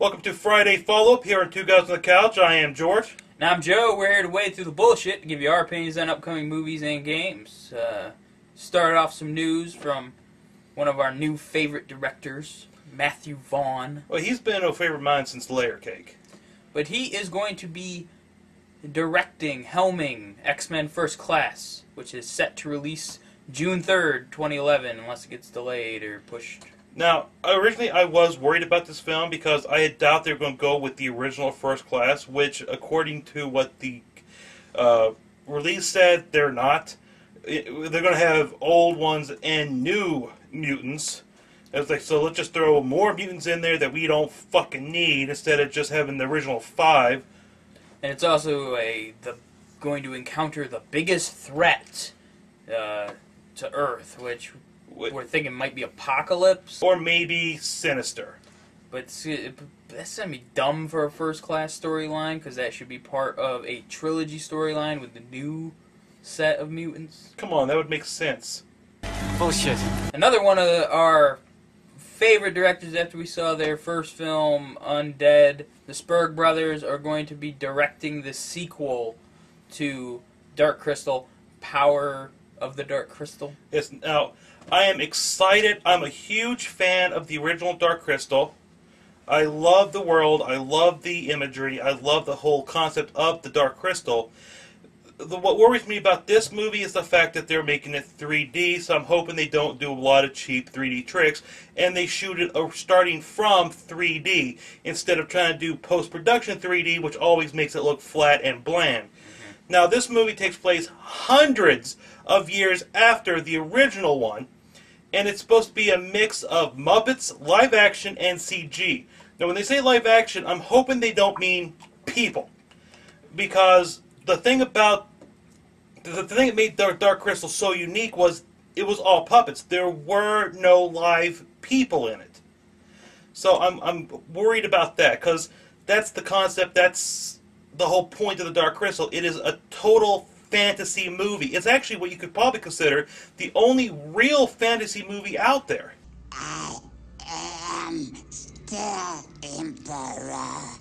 Welcome to Friday Follow Up here on Two Guys on the Couch. I am George. Now I'm Joe. We're here to wade through the bullshit to give you our opinions on upcoming movies and games. Uh, start off some news from one of our new favorite directors, Matthew Vaughn. Well, he's been a favorite of mine since Layer Cake. But he is going to be directing, helming X Men First Class, which is set to release June 3rd, 2011, unless it gets delayed or pushed. Now, originally I was worried about this film because I had doubt they were going to go with the original First Class, which, according to what the uh, release said, they're not. They're going to have old ones and new mutants. It's like, so let's just throw more mutants in there that we don't fucking need instead of just having the original five. And it's also a the going to encounter the biggest threat uh, to Earth, which Wh- we're thinking might be apocalypse. Or maybe Sinister. But see, that's gonna be dumb for a first class storyline because that should be part of a trilogy storyline with the new set of mutants. Come on, that would make sense. Bullshit. Another one of our favorite directors after we saw their first film, Undead, the Spierig brothers are going to be directing the sequel to Dark Crystal, Power of the Dark Crystal. Yes. Now, I am excited. I'm a huge fan of the original Dark Crystal. I love the world. I love the imagery. I love the whole concept of the Dark Crystal. The, what worries me about this movie is the fact that they're making it 3D, so I'm hoping they don't do a lot of cheap 3D tricks and they shoot it uh, starting from 3D instead of trying to do post production 3D, which always makes it look flat and bland. Now, this movie takes place hundreds of years after the original one, and it's supposed to be a mix of Muppets, live action, and CG. Now, when they say live action, I'm hoping they don't mean people, because the thing about the thing that made Dark, Dark Crystal so unique was it was all puppets. There were no live people in it. So I'm I'm worried about that because that's the concept. That's the whole point of the Dark Crystal. It is a total fantasy movie. It's actually what you could probably consider the only real fantasy movie out there. I am still Emperor.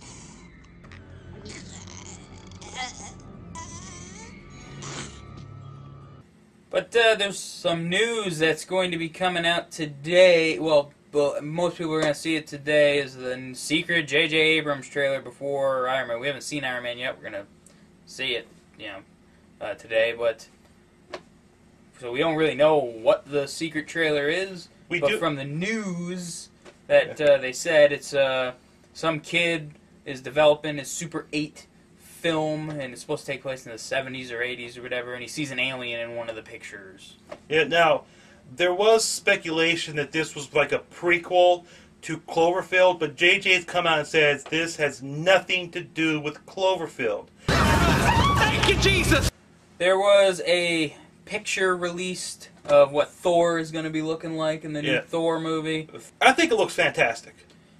But uh, there's some news that's going to be coming out today. Well, well, most people are going to see it today. Is the secret J.J. Abrams trailer before Iron Man? We haven't seen Iron Man yet. We're going to see it, you know, uh, today. But so we don't really know what the secret trailer is. We but do- from the news that uh, they said it's uh, some kid is developing his Super 8 film, and it's supposed to take place in the 70s or 80s or whatever, and he sees an alien in one of the pictures. Yeah. Now, there was speculation that this was like a prequel to Cloverfield, but JJ's come out and says this has nothing to do with Cloverfield. Thank you, Jesus! There was a picture released of what Thor is going to be looking like in the new Thor movie. I think it looks fantastic.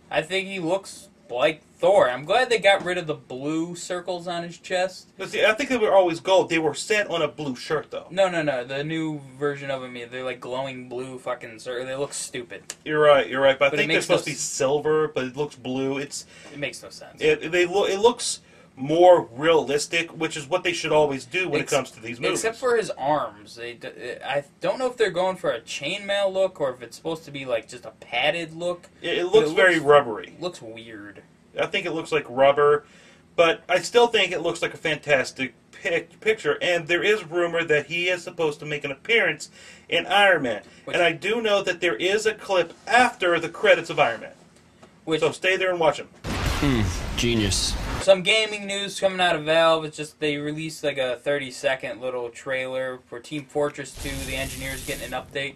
I think he looks like Thor. I'm glad they got rid of the blue circles on his chest. But see, I think they were always gold. They were set on a blue shirt, though. No, no, no. The new version of him, they're like glowing blue fucking circles. They look stupid. You're right. You're right. But I But it think they're makes no supposed to be silver, but it looks blue. It's It makes no sense. it. They look. It looks more realistic, which is what they should always do when Ex- it comes to these movies. Except for his arms, they. d- eh, I don't know if they're going for a chainmail look or if it's supposed to be like just a padded look. it, it looks it very looks- rubbery. Looks weird. I think it looks like rubber, but I still think it looks like a fantastic pic- picture. And there is rumor that he is supposed to make an appearance in Iron Man. Which- and I do know that there is a clip after the credits of Iron Man. Which So stay there and watch him. Hmm, genius. Some gaming news coming out of Valve. It's just they released like a 30 second little trailer for Team Fortress 2. The engineers getting an update,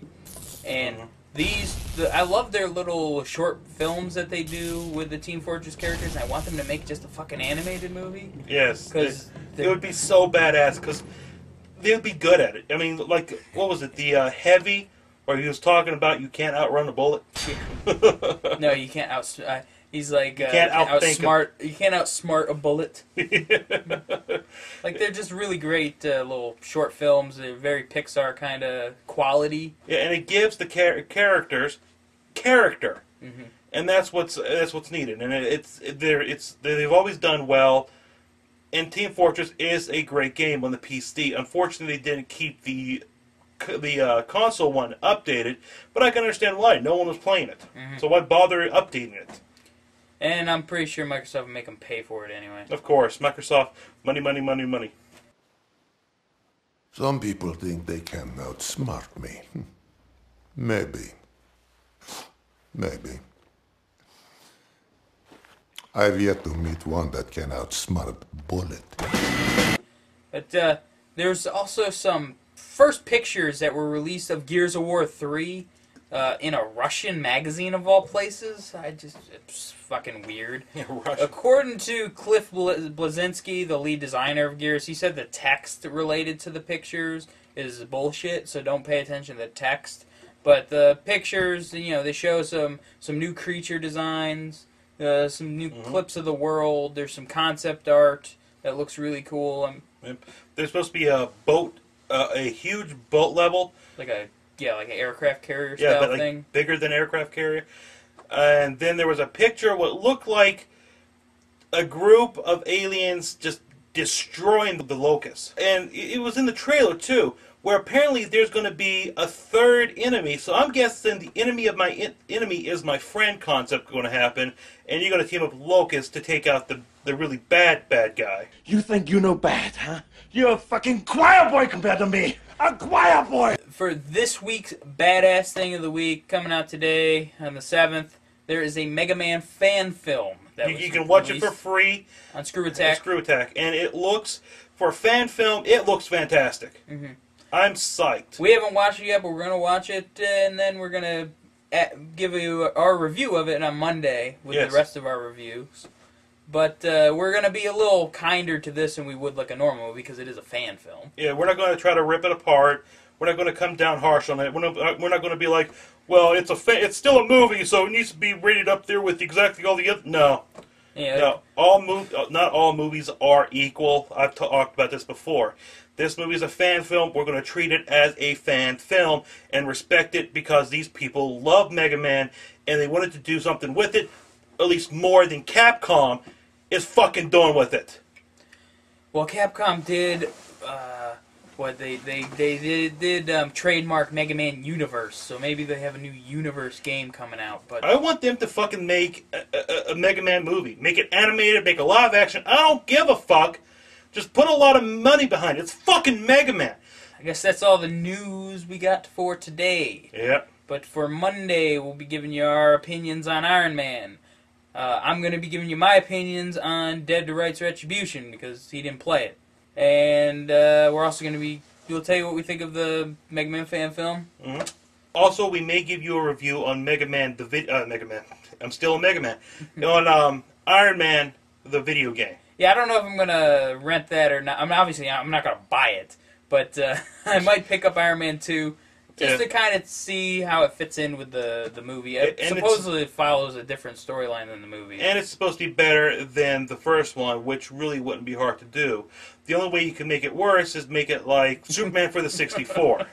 and Mhm. these the, I love their little short films that they do with the Team Fortress characters. And I want them to make just a fucking animated movie Yes, because it, would be so badass because they would be good at it. I mean, like what was it? The uh, heavy, where he was talking about you can't outrun a bullet. no, you can't out. He's like uh, can't you can't outthink him. outsmart. You can't outsmart a bullet. Like they're just really great uh, little short films. They're very Pixar kind of quality. Yeah, and it gives the char- characters character. Mhm. and that's what's that's what's needed. And it, it's they're it's they've always done well. And Team Fortress is a great game on the PC. Unfortunately, they didn't keep the the uh, console one updated, but I can understand why. No one was playing it, so why bother updating it? And I'm pretty sure Microsoft will make them pay for it anyway. Of course, Microsoft, money, money, money, money. Some people think they can outsmart me. Maybe. Maybe. I've yet to meet one that can outsmart Bullet. But uh, there's also some first pictures that were released of Gears of War 3 uh, in a Russian magazine of all places. I just it's fucking weird. According to Cliff Bla- Bleszinski, the lead designer of Gears, he said the text related to the pictures is bullshit, so don't pay attention to the text. But the pictures, you know, they show some some new creature designs, uh, some new clips of the world. There's some concept art that looks really cool. Yep. There's supposed to be a boat, uh, a huge boat level. like a yeah, like an aircraft carrier Yeah, style but like thing. bigger than aircraft carrier. Uh, and then there was a picture of what looked like a group of aliens just destroying the locust. And it it was in the trailer too, where apparently there's going to be a third enemy. So I'm guessing the enemy of my en- enemy is my friend concept going to happen, and you're going to team up with Locust to take out the the really bad bad guy. You think you know bad, huh? You're a fucking choir boy compared to me. A choir boy. For this week's badass thing of the week coming out today on the seventh, there is a Mega Man fan film that You, was you can watch it for free. on Screw Attack. Attack. Screw Attack, and it looks for a fan film. It looks fantastic. Mhm. I'm psyched. We haven't watched it yet, but we're gonna watch it, uh, and then we're gonna uh, give you our review of it on Monday with Yes. the rest of our reviews. But uh, we're gonna be a little kinder to this than we would like a normal movie because it is a fan film. Yeah, we're not going to try to rip it apart. We're not going to come down harsh on it. We're not, uh, we're not going to be like, well, it's a fa- it's still a movie, so it needs to be rated up there with exactly all the other. No, Yeah, no. All mov- uh, not all movies are equal. I've talked about this before. This movie is a fan film. We're going to treat it as a fan film and respect it because these people love Mega Man and they wanted to do something with it, at least more than Capcom is fucking doing with it. Well, Capcom did uh, what they they they did, did um, trademark Mega Man Universe, so maybe they have a new Universe game coming out. But I want them to fucking make a, a, a Mega Man movie. Make it animated, make a live action. I don't give a fuck. Just put a lot of money behind it. It's fucking Mega Man. I guess that's all the news we got for today. Yep. But for Monday, we'll be giving you our opinions on Iron Man. Uh, I'm going to be giving you my opinions on Dead to Rights Retribution because he didn't play it. And uh, we're also going to be. We'll tell you what we think of the Mega Man fan film. Also, we may give you a review on Mega Man, the vid- uh, Mega Man. I'm still a Mega Man. on um, Iron Man, the video game. Yeah, I don't know if I'm going to rent that or not. I mean, obviously, I'm not going to buy it. But uh, I might pick up Iron Man 2 just Yeah. to kind of see how it fits in with the, the movie. And It, it's- supposedly, it follows a different storyline than the movie. And it's supposed to be better than the first one, which really wouldn't be hard to do. The only way you can make it worse is make it like Superman for the 64.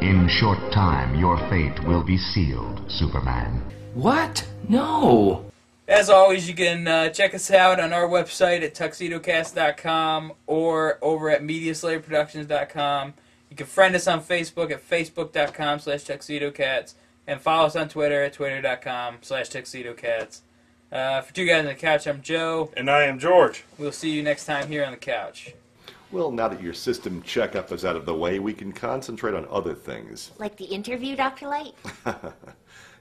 In short time, your fate will be sealed, Superman. What? No. As always, you can uh, check us out on our website at tuxedocast.com or over at mediaslayerproductions.com. You can friend us on Facebook at facebook.com slash tuxedokats and follow us on Twitter at twitter.com slash tuxedokats. Uh, for two guys on the couch, I'm Joe. and I am George. We'll see you next time here on the couch. Well, now that your system checkup is out of the way, we can concentrate on other things. Like the interview, Dr. Light?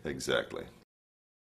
Exactly.